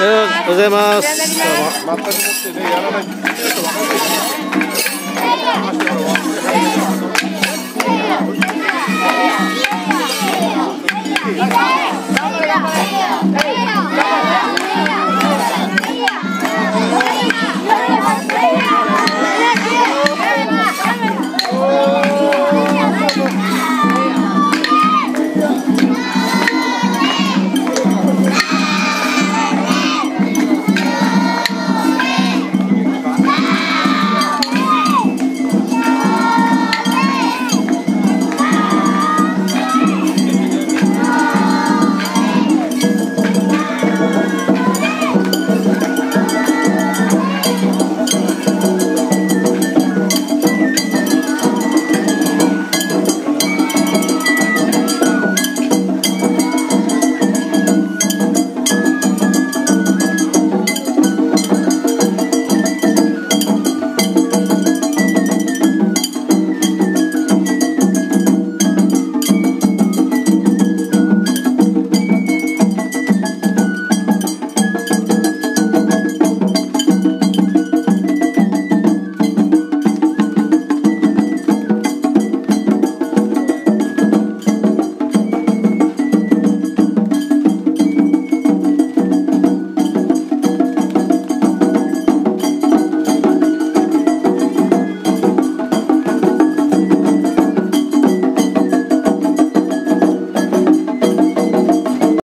うございます。全くもってね、やらない。